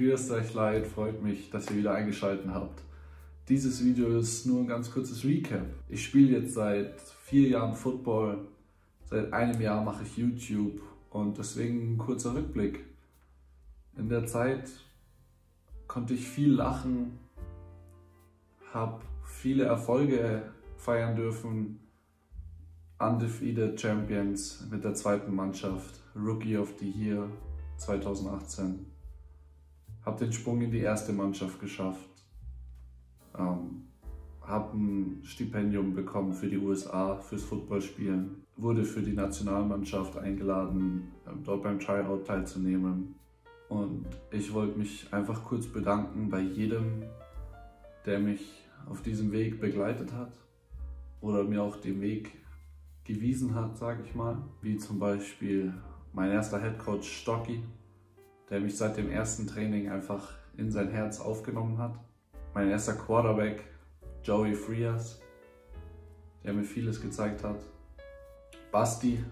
Grüß euch Leid, freut mich, dass ihr wieder eingeschaltet habt. Dieses Video ist nur ein ganz kurzes Recap. Ich spiele jetzt seit vier Jahren Football, seit einem Jahr mache ich YouTube und deswegen ein kurzer Rückblick. In der Zeit konnte ich viel lachen, habe viele Erfolge feiern dürfen, Undefeated Champions mit der zweiten Mannschaft, Rookie of the Year 2018. Habe den Sprung in die erste Mannschaft geschafft. Ähm, habe ein Stipendium bekommen für die USA, fürs Footballspielen. Wurde für die Nationalmannschaft eingeladen, ähm, dort beim Tryout teilzunehmen. Und ich wollte mich einfach kurz bedanken bei jedem, der mich auf diesem Weg begleitet hat oder mir auch den Weg gewiesen hat, sage ich mal. Wie zum Beispiel mein erster Headcoach Stocky, der mich seit dem ersten Training einfach in sein Herz aufgenommen hat. Mein erster Quarterback Joey Frias, der mir vieles gezeigt hat. Basti,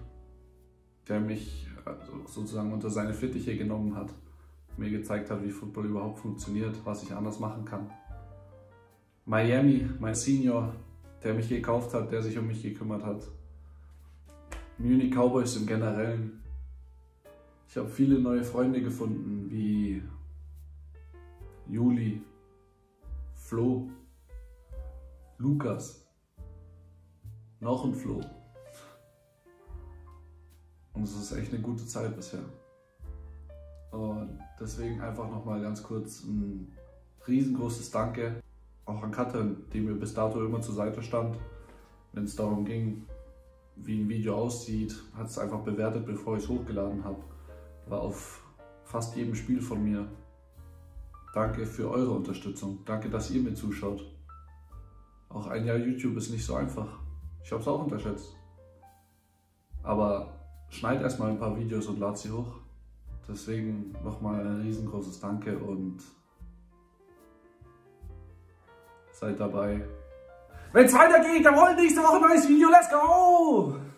der mich also sozusagen unter seine Fittiche genommen hat, mir gezeigt hat, wie Football überhaupt funktioniert, was ich anders machen kann. Miami, mein Senior, der mich gekauft hat, der sich um mich gekümmert hat. Munich Cowboys im Generellen. Ich habe viele neue Freunde gefunden, wie Juli, Flo, Lukas, noch ein Flo. Und es ist echt eine gute Zeit bisher. Und deswegen einfach nochmal ganz kurz ein riesengroßes Danke auch an Katrin, die mir bis dato immer zur Seite stand, wenn es darum ging, wie ein Video aussieht, hat es einfach bewertet, bevor ich es hochgeladen habe. War auf fast jedem Spiel von mir. Danke für eure Unterstützung. Danke, dass ihr mir zuschaut. Auch ein Jahr YouTube ist nicht so einfach. Ich habe es auch unterschätzt. Aber schneid erstmal ein paar Videos und lad sie hoch. Deswegen nochmal ein riesengroßes Danke und seid dabei. Wenn es weitergeht, dann wollen nächste Woche ein neues Video. Let's go!